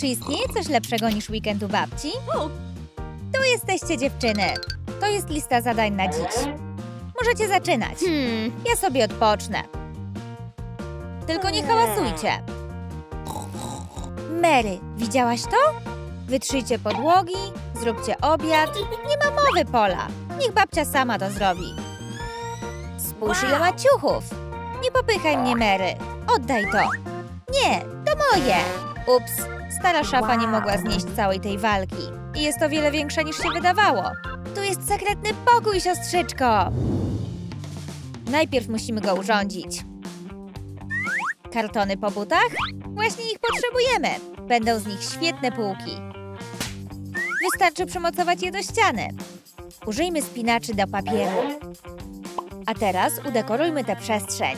Czy istnieje coś lepszego niż weekend u babci? Tu jesteście dziewczyny. To jest lista zadań na dziś. Możecie zaczynać. Hmm. Ja sobie odpocznę. Tylko nie hałasujcie. Mary, widziałaś to? Wytrzyjcie podłogi, zróbcie obiad. Nie ma mowy, Pola. Niech babcia sama to zrobi. Spójrz, ile ma ciuchów. Nie popychaj mnie, Mary. Oddaj to. Nie, to moje. Ups, stara szafa nie mogła znieść całej tej walki. I jest o wiele większa niż się wydawało. Tu jest sekretny pokój, siostrzyczko. Najpierw musimy go urządzić. Kartony po butach? Właśnie ich potrzebujemy. Będą z nich świetne półki. Wystarczy przymocować je do ściany. Użyjmy spinaczy do papieru. A teraz udekorujmy tę przestrzeń.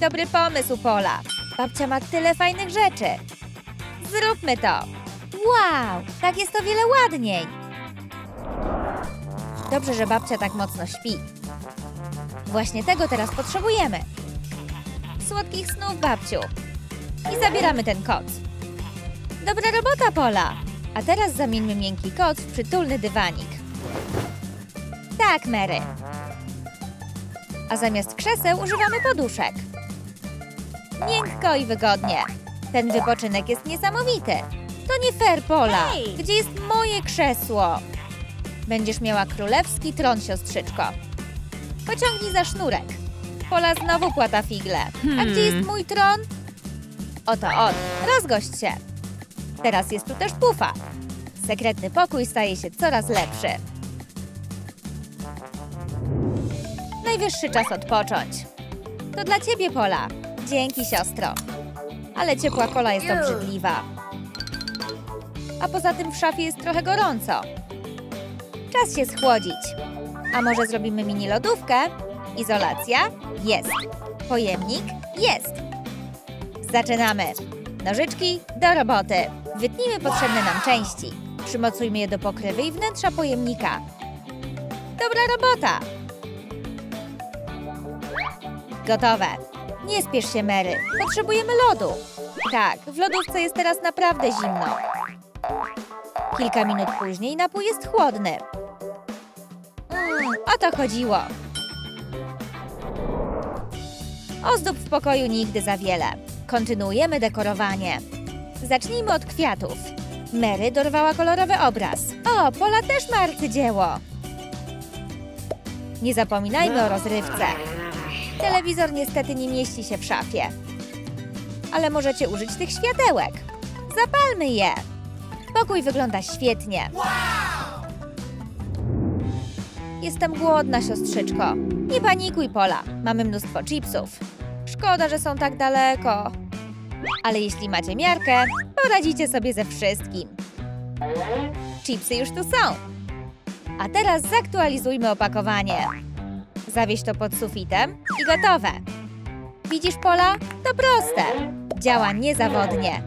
Dobry pomysł, Pola. Babcia ma tyle fajnych rzeczy. Zróbmy to. Wow, tak jest o wiele ładniej. Dobrze, że babcia tak mocno śpi. Właśnie tego teraz potrzebujemy. Słodkich snów, babciu. I zabieramy ten koc. Dobra robota, Pola. A teraz zamieńmy miękki koc w przytulny dywanik. Tak, Mary. A zamiast krzeseł używamy poduszek. Miękko i wygodnie. Ten wypoczynek jest niesamowity. To nie fair, Pola. Gdzie jest moje krzesło? Będziesz miała królewski tron, siostrzyczko. Pociągnij za sznurek. Pola znowu płata figle. A Hmm. gdzie jest mój tron? Oto on. Rozgość się. Teraz jest tu też pufa. Sekretny pokój staje się coraz lepszy. Najwyższy czas odpocząć. To dla ciebie, Pola. Dzięki, siostro. Ale ciepła kola jest obrzydliwa. A poza tym w szafie jest trochę gorąco. Czas się schłodzić. A może zrobimy mini lodówkę? Izolacja? Jest. Pojemnik? Jest. Zaczynamy. Nożyczki do roboty. Wytnijmy potrzebne nam części. Przymocujmy je do pokrywy i wnętrza pojemnika. Dobra robota. Gotowe. Nie spiesz się, Mary. Potrzebujemy lodu. Tak, w lodówce jest teraz naprawdę zimno. Kilka minut później napój jest chłodny. Mm, o to chodziło. Ozdób w pokoju nigdy za wiele. Kontynuujemy dekorowanie. Zacznijmy od kwiatów. Mary dorwała kolorowy obraz. O, Pola też ma arcydzieło. Nie zapominajmy o rozrywce. Telewizor niestety nie mieści się w szafie. Ale możecie użyć tych światełek. Zapalmy je. Pokój wygląda świetnie. Jestem głodna, siostrzyczko. Nie panikuj, Pola. Mamy mnóstwo chipsów. Szkoda, że są tak daleko. Ale jeśli macie miarkę, poradzicie sobie ze wszystkim. Chipsy już tu są. A teraz zaktualizujmy opakowanie. Zawieź to pod sufitem i gotowe. Widzisz, Pola? To proste. Działa niezawodnie.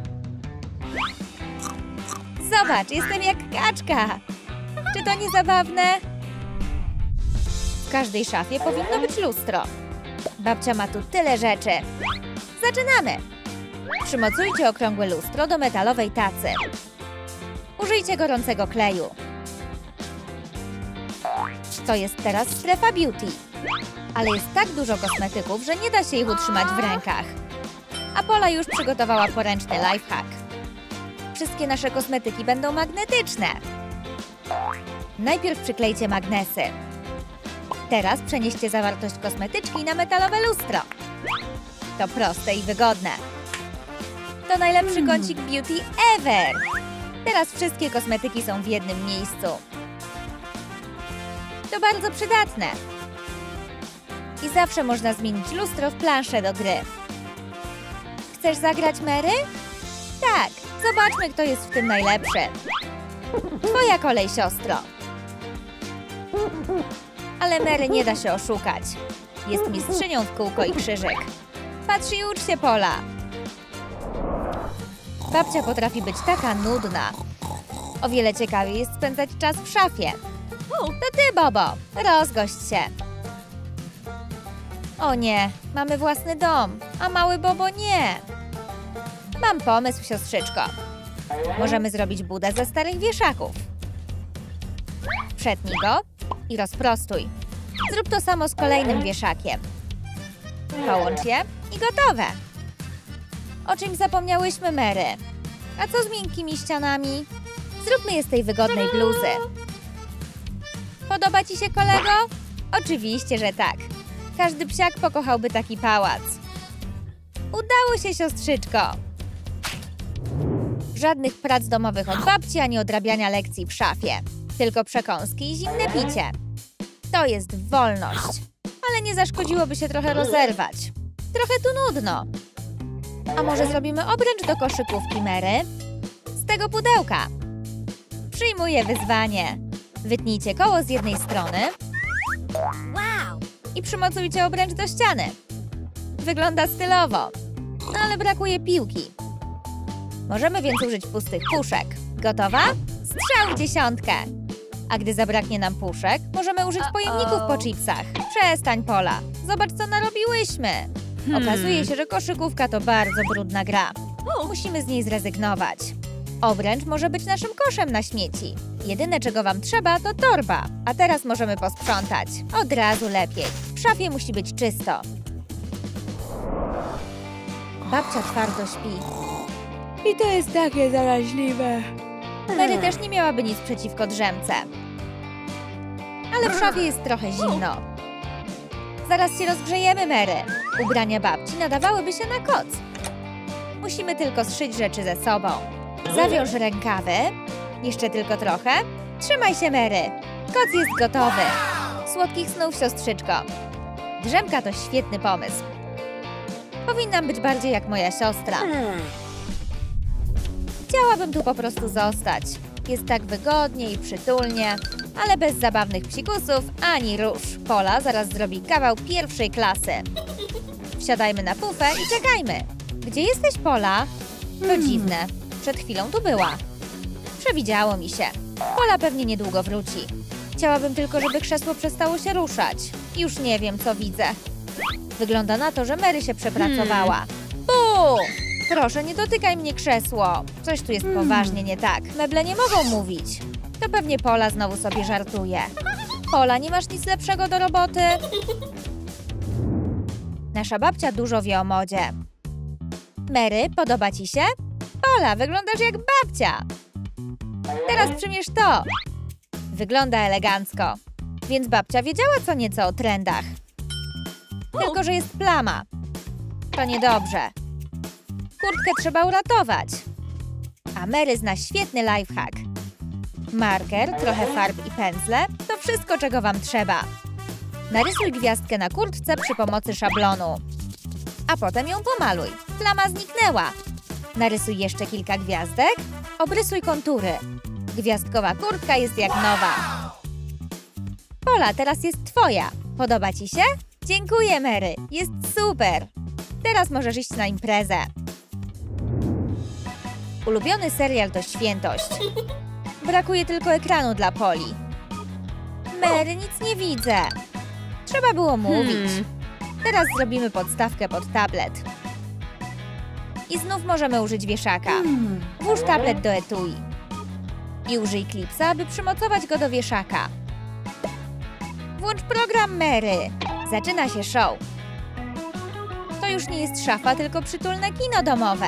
Zobacz, jestem jak kaczka. Czy to nie zabawne? W każdej szafie powinno być lustro. Babcia ma tu tyle rzeczy. Zaczynamy! Przymocujcie okrągłe lustro do metalowej tacy. Użyjcie gorącego kleju. To jest teraz strefa beauty. Ale jest tak dużo kosmetyków, że nie da się ich utrzymać w rękach. A Pola już przygotowała poręczny lifehack. Wszystkie nasze kosmetyki będą magnetyczne. Najpierw przyklejcie magnesy. Teraz przenieście zawartość kosmetyczki na metalowe lustro. To proste i wygodne. To najlepszy kącik beauty ever! Teraz wszystkie kosmetyki są w jednym miejscu. To bardzo przydatne. I zawsze można zmienić lustro w planszę do gry. Chcesz zagrać, Mary? Tak, zobaczmy, kto jest w tym najlepszy. Twoja kolej, siostro. Ale Mary nie da się oszukać. Jest mistrzynią w kółko i krzyżyk. Patrz i ucz się, Pola. Babcia potrafi być taka nudna. O wiele ciekawiej jest spędzać czas w szafie. To ty, Bobo. Rozgość się. O nie, mamy własny dom, a mały Bobo nie. Mam pomysł, siostrzyczko. Możemy zrobić budę ze starych wieszaków. Przetnij go i rozprostuj. Zrób to samo z kolejnym wieszakiem. Połącz je i gotowe. O czymś zapomniałyśmy, Mary. A co z miękkimi ścianami? Zróbmy je z tej wygodnej bluzy. Podoba ci się, kolego? Oczywiście, że tak. Każdy psiak pokochałby taki pałac. Udało się, siostrzyczko! Żadnych prac domowych od babci, ani odrabiania lekcji w szafie. Tylko przekąski i zimne picie. To jest wolność. Ale nie zaszkodziłoby się trochę rozerwać. Trochę tu nudno. A może zrobimy obręcz do koszykówki, Mary? Z tego pudełka. Przyjmuję wyzwanie. Wytnijcie koło z jednej strony i przymocujcie obręcz do ściany. Wygląda stylowo, ale brakuje piłki. Możemy więc użyć pustych puszek. Gotowa? Strzał w dziesiątkę! A gdy zabraknie nam puszek, możemy użyć pojemników po chipsach. Przestań, Pola. Zobacz, co narobiłyśmy. Okazuje się, że koszykówka to bardzo brudna gra. Musimy z niej zrezygnować. Obręcz może być naszym koszem na śmieci. Jedyne, czego wam trzeba, to torba. A teraz możemy posprzątać. Od razu lepiej. W szafie musi być czysto. Babcia twardo śpi. I to jest takie zaraźliwe. Mary też nie miałaby nic przeciwko drzemce. Ale w szafie jest trochę zimno. Zaraz się rozgrzejemy, Mary. Ubrania babci nadawałyby się na koc. Musimy tylko zszyć rzeczy ze sobą. Zawiąż rękawy. Jeszcze tylko trochę. Trzymaj się, Mary. Koc jest gotowy. Słodkich snów, siostrzyczko. Drzemka to świetny pomysł. Powinnam być bardziej jak moja siostra. Chciałabym tu po prostu zostać. Jest tak wygodnie i przytulnie, ale bez zabawnych psikusów ani róż. Pola zaraz zrobi kawał pierwszej klasy. Wsiadajmy na pufę i czekajmy. Gdzie jesteś, Pola? To dziwne. Przed chwilą tu była. Przewidziało mi się. Pola pewnie niedługo wróci. Chciałabym tylko, żeby krzesło przestało się ruszać. Już nie wiem, co widzę. Wygląda na to, że Mary się przepracowała. Bu! Proszę, nie dotykaj mnie krzesło. Coś tu jest poważnie nie tak. Meble nie mogą mówić. To pewnie Pola znowu sobie żartuje. Pola, nie masz nic lepszego do roboty? Nasza babcia dużo wie o modzie. Mary, podoba ci się? Pola, wyglądasz jak babcia. Teraz przymierz to. Wygląda elegancko. Więc babcia wiedziała co nieco o trendach. Tylko, że jest plama. To niedobrze. Kurtkę trzeba uratować. A Mary zna świetny lifehack. Marker, trochę farb i pędzle to wszystko, czego Wam trzeba. Narysuj gwiazdkę na kurtce przy pomocy szablonu. A potem ją pomaluj. Plama zniknęła. Narysuj jeszcze kilka gwiazdek. Obrysuj kontury. Gwiazdkowa kurtka jest jak nowa. Pola, teraz jest Twoja. Podoba Ci się? Dziękuję, Mary. Jest super. Teraz możesz iść na imprezę. Ulubiony serial to świętość. Brakuje tylko ekranu dla Poli. Mary, nic nie widzę. Trzeba było mówić. Teraz zrobimy podstawkę pod tablet. I znów możemy użyć wieszaka. Włóż tablet do etui. I użyj klipsa, aby przymocować go do wieszaka. Włącz program Mary. Zaczyna się show. To już nie jest szafa, tylko przytulne kino domowe.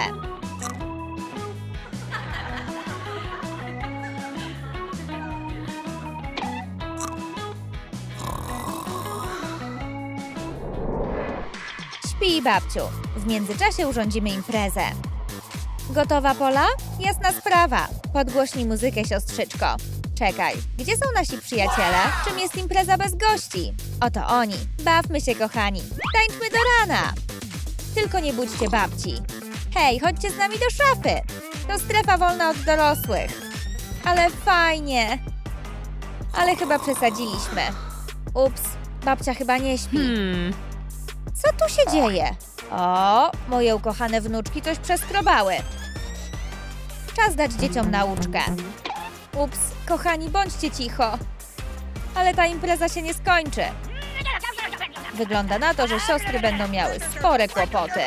Śpi, babciu. W międzyczasie urządzimy imprezę. Gotowa, Pola? Jasna sprawa. Podgłośnij muzykę, siostrzyczko. Czekaj, gdzie są nasi przyjaciele? Czym jest impreza bez gości? Oto oni. Bawmy się, kochani. Tańczmy do rana. Tylko nie budźcie babci. Hej, chodźcie z nami do szafy. To strefa wolna od dorosłych. Ale fajnie. Ale chyba przesadziliśmy. Ups, babcia chyba nie śpi. Co tu się dzieje? O, moje ukochane wnuczki coś przeskrobały. Czas dać dzieciom nauczkę. Ups, kochani, bądźcie cicho. Ale ta impreza się nie skończy. Wygląda na to, że siostry będą miały spore kłopoty.